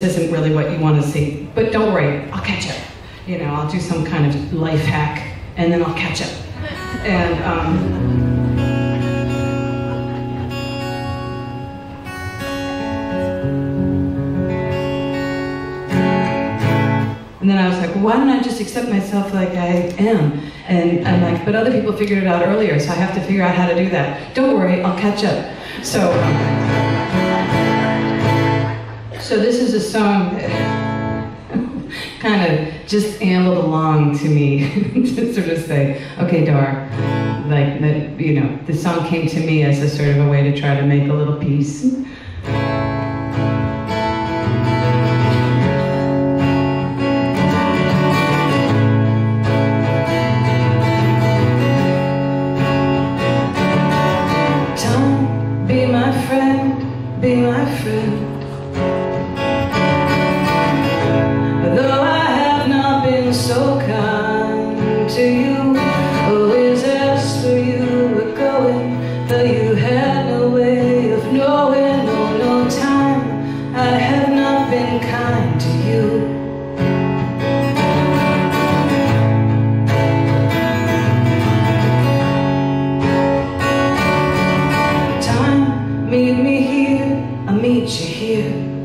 isn't really what you want to see. But don't worry, I'll catch up. You know, I'll do some kind of life hack, and then I'll catch up. And um, And then I was like, well, why don't I just accept myself like I am? And I'm like, but other people figured it out earlier, so I have to figure out how to do that. Don't worry, I'll catch up. So, so this is a song that kind of just ambled along to me to sort of say, okay, Dar, like that, you know, the song came to me as a sort of a way to try to make a little peace. Be my friend, be my friend. Meet you here.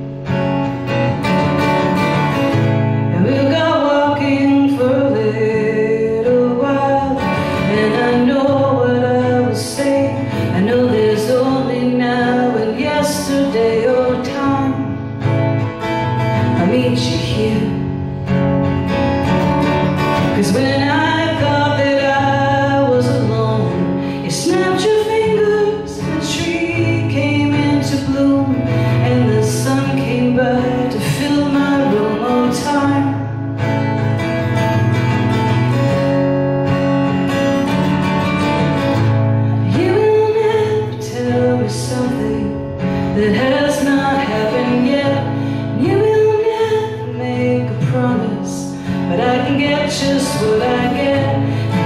That has not happened yet. You will never make a promise, but I can get just what I get.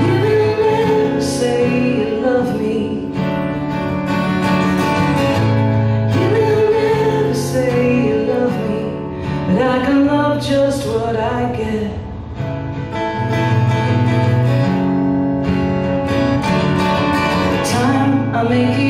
You will never say you love me. You will never say you love me, but I can love just what I get. Time, I'll make it